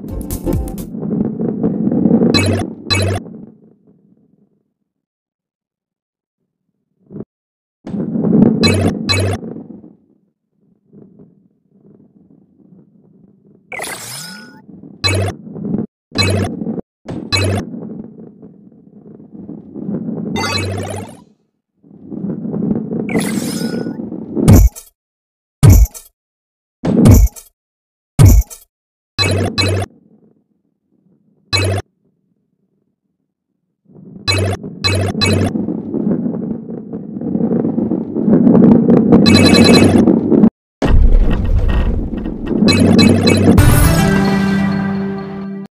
Bye. Thank you